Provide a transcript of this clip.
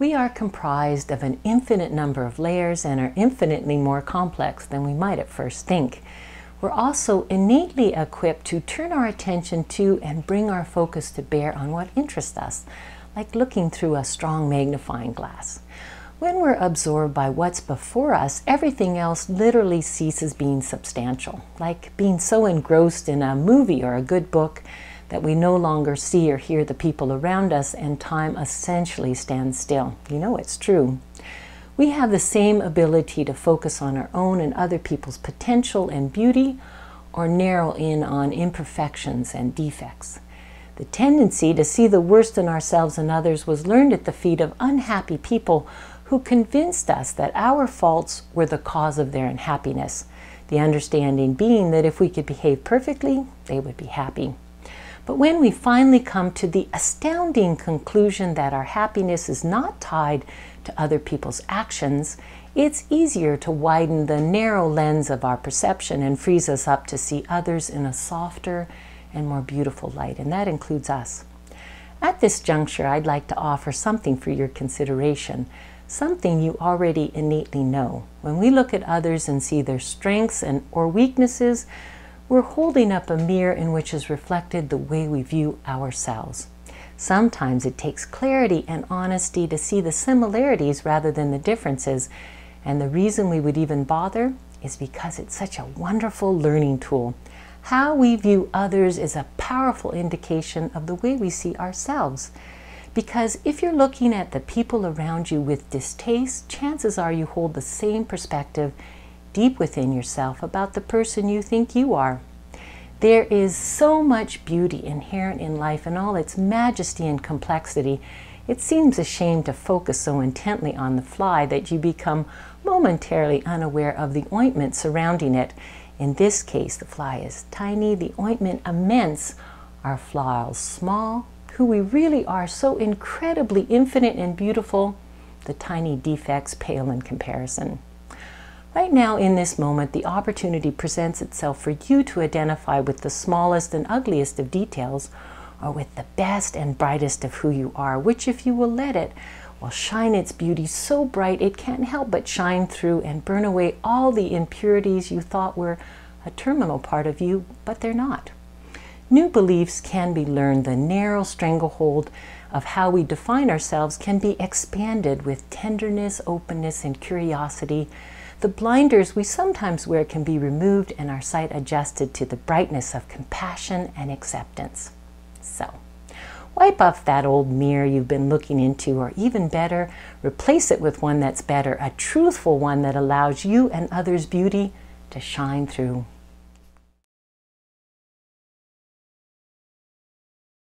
We are comprised of an infinite number of layers and are infinitely more complex than we might at first think. We're also innately equipped to turn our attention to and bring our focus to bear on what interests us, like looking through a strong magnifying glass. When we're absorbed by what's before us, everything else literally ceases being substantial, like being so engrossed in a movie or a good book that we no longer see or hear the people around us and time essentially stands still. You know it's true. We have the same ability to focus on our own and other people's potential and beauty or narrow in on imperfections and defects. The tendency to see the worst in ourselves and others was learned at the feet of unhappy people who convinced us that our faults were the cause of their unhappiness, the understanding being that if we could behave perfectly, they would be happy. But when we finally come to the astounding conclusion that our happiness is not tied to other people's actions, it's easier to widen the narrow lens of our perception and frees us up to see others in a softer and more beautiful light, and that includes us. At this juncture, I'd like to offer something for your consideration, something you already innately know. When we look at others and see their strengths and or weaknesses, we're holding up a mirror in which is reflected the way we view ourselves. Sometimes it takes clarity and honesty to see the similarities rather than the differences, and the reason we would even bother is because it's such a wonderful learning tool. How we view others is a powerful indication of the way we see ourselves. Because if you're looking at the people around you with distaste, chances are you hold the same perspective deep within yourself about the person you think you are. There is so much beauty inherent in life and all its majesty and complexity. It seems a shame to focus so intently on the fly that you become momentarily unaware of the ointment surrounding it. In this case, the fly is tiny, the ointment immense, our flaws small, who we really are so incredibly infinite and beautiful, the tiny defects pale in comparison. Right now, in this moment, the opportunity presents itself for you to identify with the smallest and ugliest of details or with the best and brightest of who you are, which, if you will let it, will shine its beauty so bright it can't help but shine through and burn away all the impurities you thought were a terminal part of you, but they're not. New beliefs can be learned. The narrow stranglehold of how we define ourselves can be expanded with tenderness, openness, and curiosity the blinders we sometimes wear can be removed and our sight adjusted to the brightness of compassion and acceptance. So, wipe off that old mirror you've been looking into, or even better, replace it with one that's better, a truthful one that allows you and others' beauty to shine through.